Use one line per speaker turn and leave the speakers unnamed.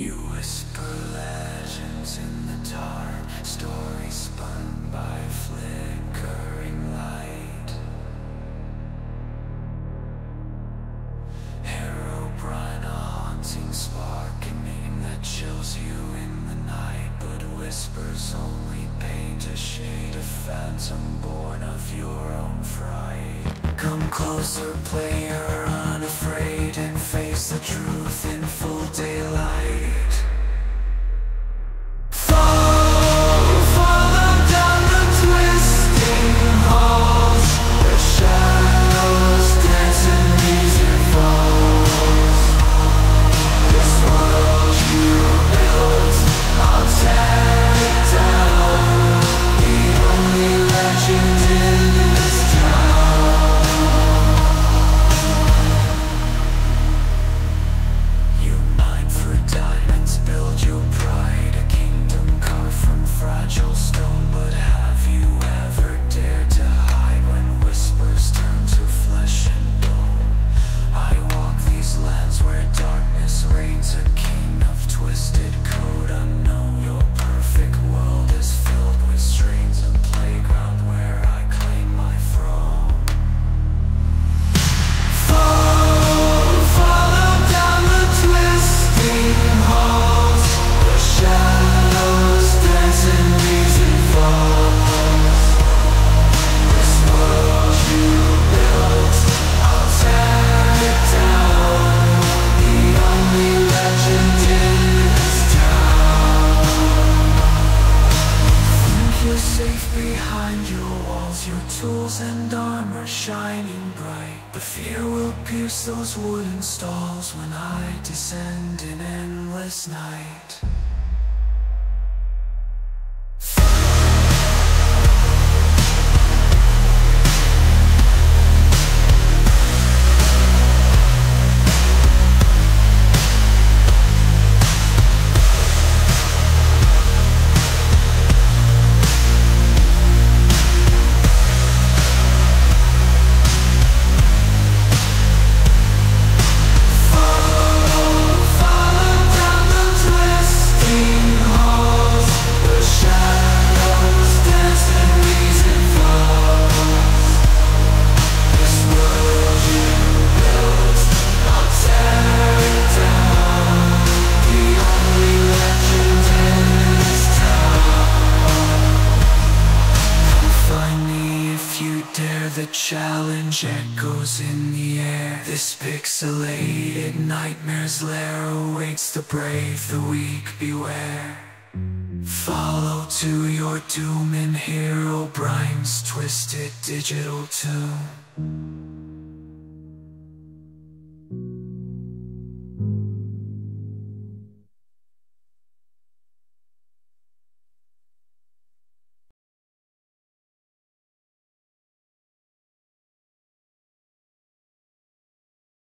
You whisper legends in the dark, stories spun by flickering light. Herobrine, a haunting spark, a name that chills you in the night, but whispers only paint a shade, a phantom born of your own fright. Come closer, player, safe behind your walls, your tools and armor shining bright. But fear will pierce those wooden stalls when I descend in endless night. Echoes in the air. This pixelated nightmare's lair awaits the brave, the weak beware. Follow to your doom in Herobrine's twisted digital tomb.